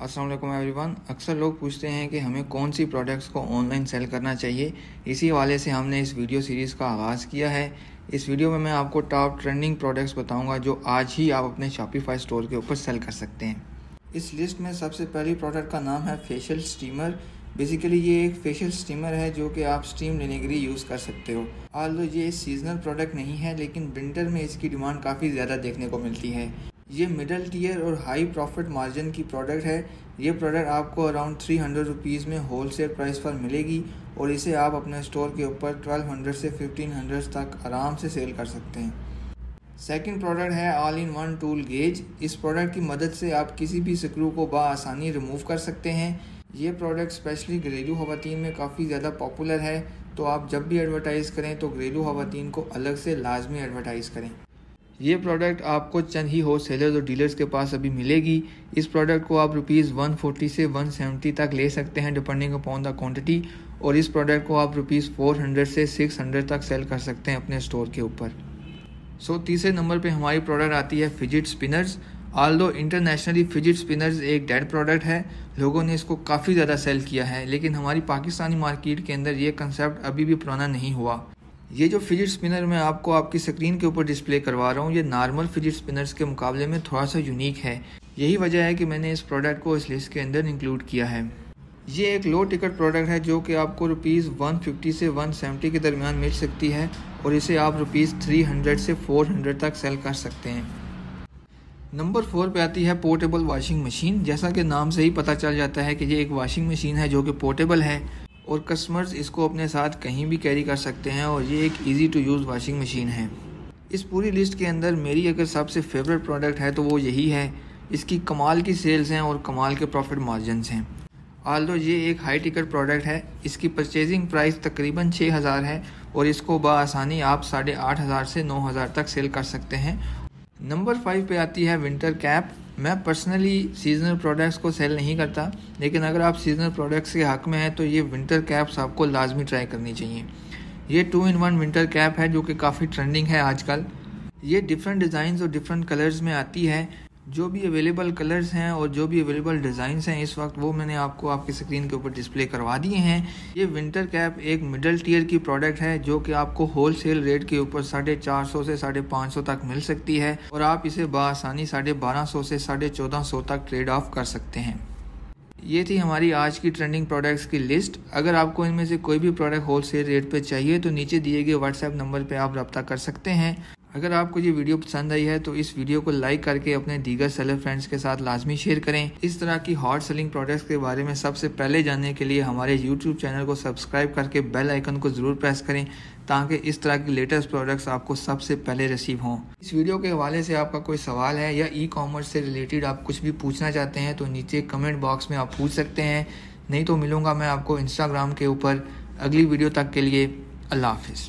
अस्सलाम एवरीवन। अक्सर लोग पूछते हैं कि हमें कौन सी प्रोडक्ट्स को ऑनलाइन सेल करना चाहिए। इसी वाले से हमने इस वीडियो सीरीज़ का आगाज़ किया है। इस वीडियो में मैं आपको टॉप ट्रेंडिंग प्रोडक्ट्स बताऊँगा जो आज ही आप अपने शॉपिफाई स्टोर के ऊपर सेल कर सकते हैं। इस लिस्ट में सबसे पहली प्रोडक्ट का नाम है फेशियल स्टीमर बेसिकली ये एक फेशियल स्टीमर है जो कि आप स्टीम लेने के लिए यूज़ कर सकते हो। आल ये सीजनल प्रोडक्ट नहीं है, लेकिन विंटर में इसकी डिमांड काफ़ी ज़्यादा देखने को मिलती है। ये मिडल टीयर और हाई प्रॉफिट मार्जिन की प्रोडक्ट है। ये प्रोडक्ट आपको अराउंड थ्री हंड्रेड रुपीज़ में होल सेल प्राइस पर मिलेगी और इसे आप अपने स्टोर के ऊपर ट्वेल्व हंड्रेड से फिफ्टीन हंड्रेड तक आराम से सेल कर सकते हैं। सेकेंड प्रोडक्ट है all in one tool gauge इस प्रोडक्ट की मदद से आप किसी भी स्क्रू को बसानी रिमूव कर सकते हैं। ये प्रोडक्ट स्पेशली घरेलू खवतिन में काफ़ी ज़्यादा पॉपुलर है। तो आप जब भी एडवर्टाइज़ करें तो घरेलू खवतिन को अलग से लाजमी एडवर्टाइज़ करें। ये प्रोडक्ट आपको चंद ही हो सेलर्स और डीलर्स के पास अभी मिलेगी। इस प्रोडक्ट को आप रुपीज़ वन फोर्टी से वन सेवेंटी तक ले सकते हैं डिपेंडिंग अपॉन द क्वांटिटी और इस प्रोडक्ट को आप रुपीज़ फोर हंड्रेड से सिक्स हंड्रेड तक सेल कर सकते हैं अपने स्टोर के ऊपर। सो so, तीसरे नंबर पे हमारी प्रोडक्ट आती है fidget spinners although internationally fidget spinners एक डेड प्रोडक्ट है लोगों ने इसको काफ़ी ज़्यादा सेल किया है लेकिन हमारी पाकिस्तानी मार्केट के अंदर ये कंसेप्ट अभी भी पुराना नहीं हुआ। ये जो फिजिट स्पिनर मैं आपको आपकी स्क्रीन के ऊपर डिस्प्ले करवा रहा हूँ, ये नॉर्मल फिजिट स्पिनर्स के मुकाबले में थोड़ा सा यूनिक है। यही वजह है कि मैंने इस प्रोडक्ट को इस लिस्ट के अंदर इंक्लूड किया है। ये एक लो टिकट प्रोडक्ट है जो कि आपको रुपीज़ वन फिफ्टी से वन सेवेंटी के दरमियान मिल सकती है और इसे आप रुपीज़ थ्री हंड्रेड से फोर हंड्रेड तक सेल कर सकते हैं। नंबर फोर पे आती है पोर्टेबल वॉशिंग मशीन जैसा कि नाम से ही पता चल जाता है कि ये एक वॉशिंग मशीन है जो कि पोर्टेबल है। और कस्टमर्स इसको अपने साथ कहीं भी कैरी कर सकते हैं और ये एक easy to use washing machine है। इस पूरी लिस्ट के अंदर मेरी अगर सबसे फेवरेट प्रोडक्ट है तो वो यही है। इसकी कमाल की सेल्स हैं और कमाल के प्रॉफिट मार्जिन हैं। आल दो ये एक हाई टिकट प्रोडक्ट है, इसकी परचेजिंग प्राइस तकरीबन छः हज़ार है और इसको बसानी आप साढ़े आठ हज़ार से नौ हज़ार तक सेल कर सकते हैं। नंबर फाइव पे आती है विंटर कैप मैं पर्सनली सीजनल प्रोडक्ट्स को सेल नहीं करता, लेकिन अगर आप सीजनल प्रोडक्ट्स के हक में हैं तो ये विंटर कैप्स आपको लाजमी ट्राई करनी चाहिए। ये two in one winter cap है, जो कि काफ़ी ट्रेंडिंग है आजकल। ये डिफरेंट डिज़ाइन और डिफरेंट कलर्स में आती है। जो भी अवेलेबल कलर्स हैं और जो भी अवेलेबल डिज़ाइंस हैं इस वक्त, वो मैंने आपको आपकी स्क्रीन के ऊपर डिस्प्ले करवा दिए हैं। ये विंटर कैप एक मिडल टीयर की प्रोडक्ट है, जो कि आपको होल सेल रेट के ऊपर साढ़े चार सौ से साढ़े पाँच सौ तक मिल सकती है और आप इसे बसानी साढ़े बारह सौ से साढ़े चौदह सौ तक ट्रेड ऑफ़ कर सकते हैं। ये थी हमारी आज की ट्रेंडिंग प्रोडक्ट्स की लिस्ट अगर आपको इनमें से कोई भी प्रोडक्ट होल सेल रेट पर चाहिए तो नीचे दिए गए व्हाट्सएप नंबर पर आप रब्ता कर सकते हैं। अगर आपको ये वीडियो पसंद आई है तो इस वीडियो को लाइक करके अपने दीगर सेलर फ्रेंड्स के साथ लाजमी शेयर करें। इस तरह की हॉट सेलिंग प्रोडक्ट्स के बारे में सबसे पहले जानने के लिए हमारे यूट्यूब चैनल को सब्सक्राइब करके बेल आइकन को ज़रूर प्रेस करें, ताकि इस तरह की लेटेस्ट प्रोडक्ट्स आपको सबसे पहले रिसीव हों। इस वीडियो के हवाले से आपका कोई सवाल है या ई कॉमर्स से रिलेटेड आप कुछ भी पूछना चाहते हैं तो नीचे कमेंट बॉक्स में आप पूछ सकते हैं। नहीं तो मिलूँगा मैं आपको इंस्टाग्राम के ऊपर। अगली वीडियो तक के लिए अल्लाह हाफिज़।